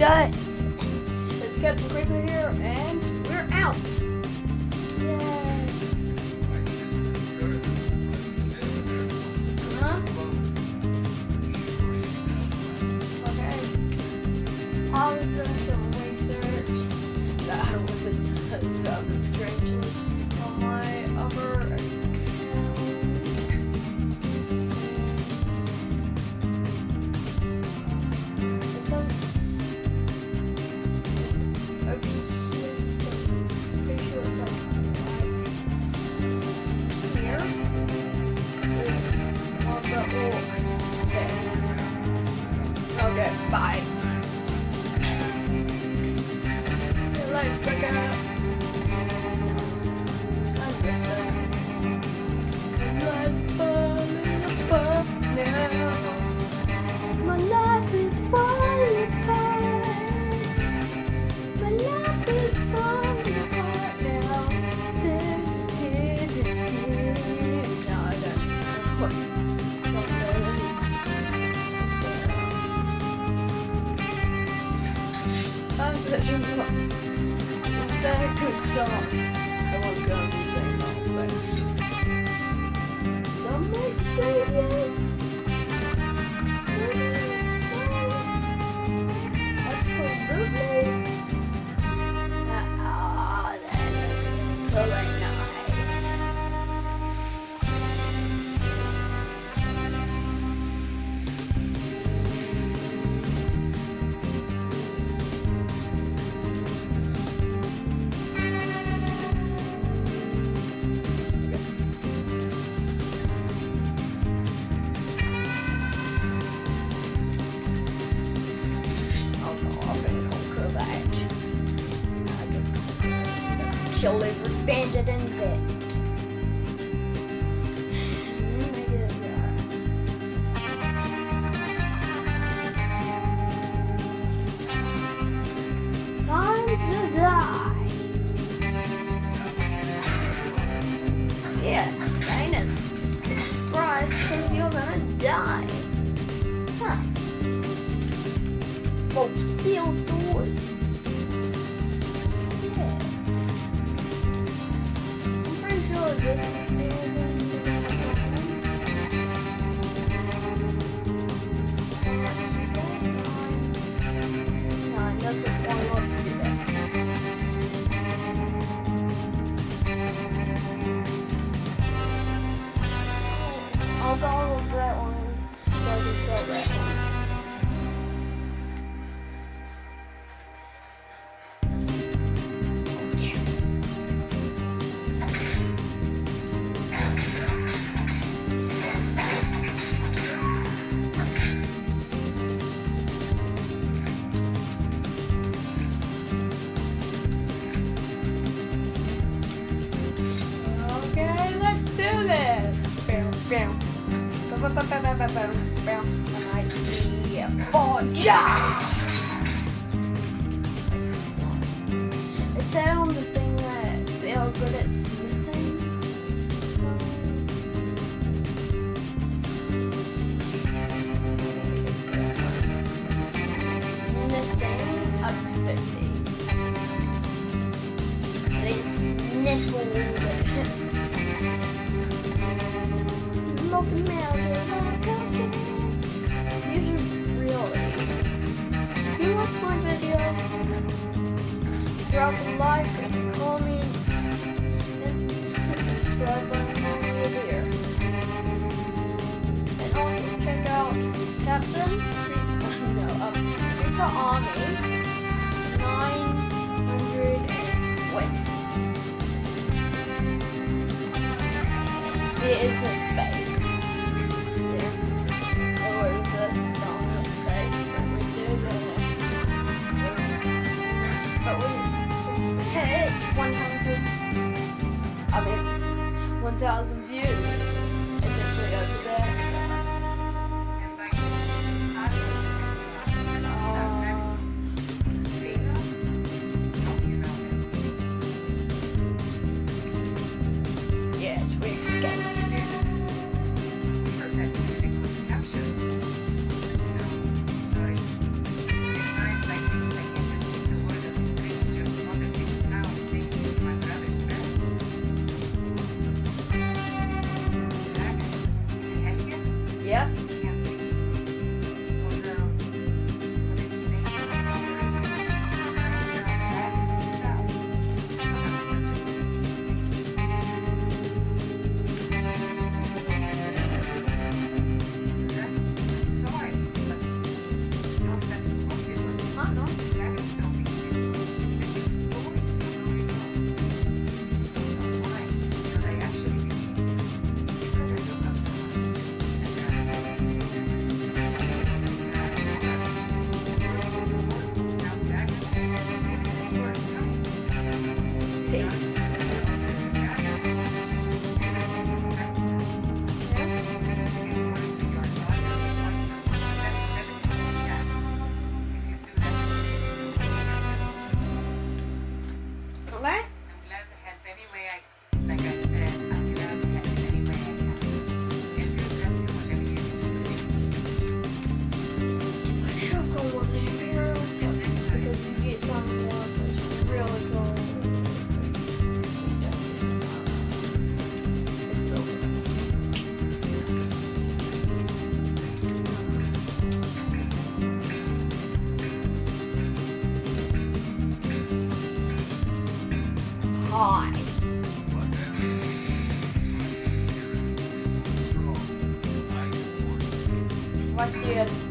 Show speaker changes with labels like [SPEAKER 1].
[SPEAKER 1] guys. Let's get the creeper here and we're out. Yay. Bye. Let's look such a. It's a good song. I won't go and sing all but some might say yes. Kill every bandit in. Time to die. Yeah, a surprise you're gonna die. Huh. Oh, steel sword. I'll go with that one so I can sell that one. Forger. They said on the thing that they are good at smithing. Smithing up to 50. They sniffle. Smoking marijuana like and comment and subscribe button over here. And also check out Captain no, um, Reaper Army 900 and wait. There is no space. There. A spell mistake that we But we hit 100, I mean, 1,000 views. tea. All right. god. What's the